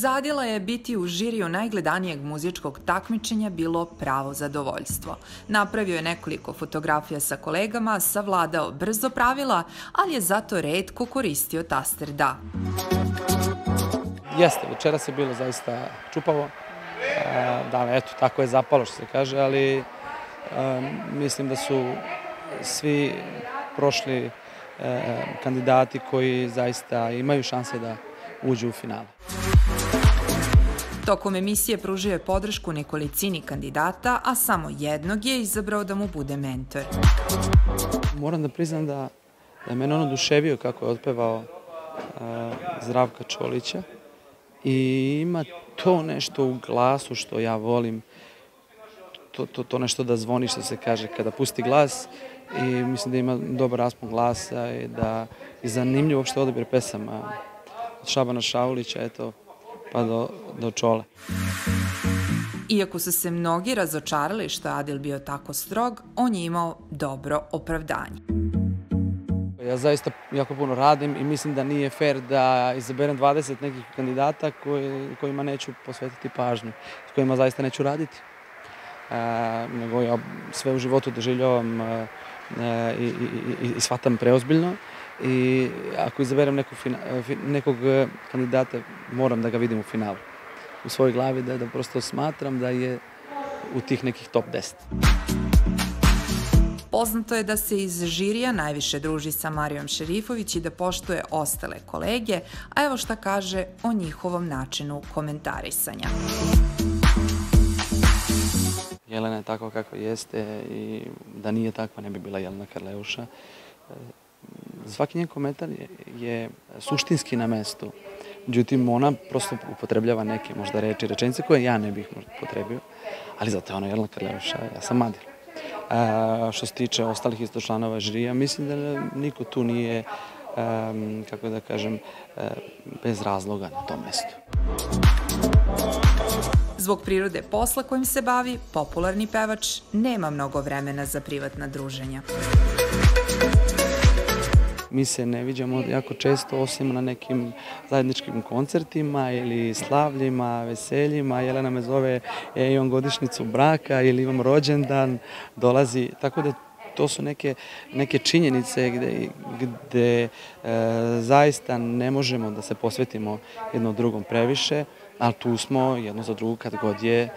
Zadila je biti u žiriju najgledanijeg muzičkog takmičenja bilo pravo zadovoljstvo. Napravio je nekoliko fotografija sa kolegama, savladao brzo pravila, ali je zato redko koristio taster da. Jeste, večeras je bilo zaista čupavo. Da, eto, tako je zapalo što se kaže, ali mislim da su svi prošli e, kandidati koji zaista imaju šanse da uđu u finalu. Tokom emisije pružio je podršku nekolicini kandidata, a samo jednog je izabrao da mu bude mentor. Moram da priznam da, da je mene ono duševio kako je otpevao uh, Zdravka Čolića i ima to nešto u glasu što ja volim, to, to, to nešto da zvoni što se kaže kada pusti glas i mislim da ima dobar raspon glasa i da je zanimljivo uopšte odabir pesama od Šabana Šaulića, eto, pa do, do čole. Iako su se mnogi razočarali što je Adil bio tako strog, on je imao dobro opravdanje. Ja zaista jako puno radim i mislim da nije fair da izaberem 20 nekih kandidata koji, kojima neću posvetiti pažnju, s kojima zaista neću raditi. E, nego ja sve u životu doživljavam e, i, i, i, i shvatam preozbiljno i ako izaberem nekog, nekog e, kandidata, moram da ga vidim u finalu. U svojoj glavi da, da prosto smatram da je u tih nekih top 10. Poznato je da se iz žirija najviše druži sa Marijom Šerifović i da poštuje ostale kolege, a evo šta kaže o njihovom načinu komentarisanja. Jelena je takva kakva jeste i da nije takva ne bi bila Jelena Karleuša svaki njen komentar je, suštinski na mestu. Međutim, ona prosto upotrebljava neke možda reči, rečenice koje ja ne bih možda upotrebio, ali zato je ona Jelena Karleuša, ja sam Madil. A, što se tiče ostalih isto članova žirija, mislim da niko tu nije, kako da kažem, uh, bez razloga na tom mestu. Zbog prirode posla kojim se bavi, popularni pevač nema mnogo vremena za privatna druženja. Mi se ne viđamo jako često osim na nekim zajedničkim koncertima ili slavljima, veseljima. Jelena me zove, ja imam godišnicu braka ili imam rođendan, dolazi, tako da to su neke, neke činjenice gde, gde e, zaista ne možemo da se posvetimo jedno drugom previše, ali tu smo jedno za drugo kad god je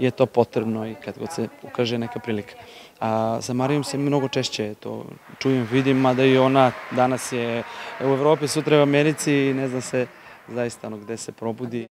je to potrebno i kad god se ukaže neka prilika. A sa Marijom se mnogo češće to čujem, vidim, mada i ona danas je u Evropi, sutra je u Americi i ne zna se zaista ono gde se probudi.